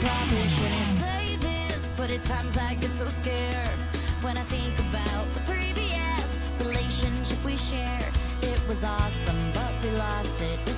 probably shouldn't say this, but at times I get so scared when I think about the previous relationship we shared. It was awesome, but we lost it.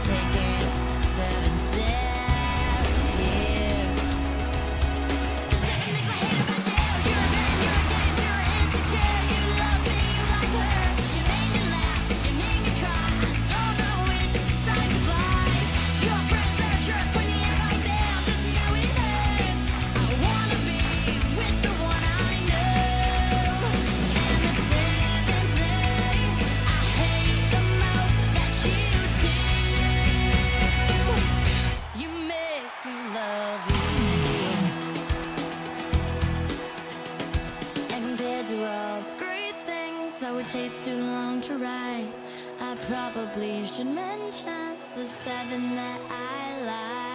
take it. take too long to write. I probably should mention the seven that I like.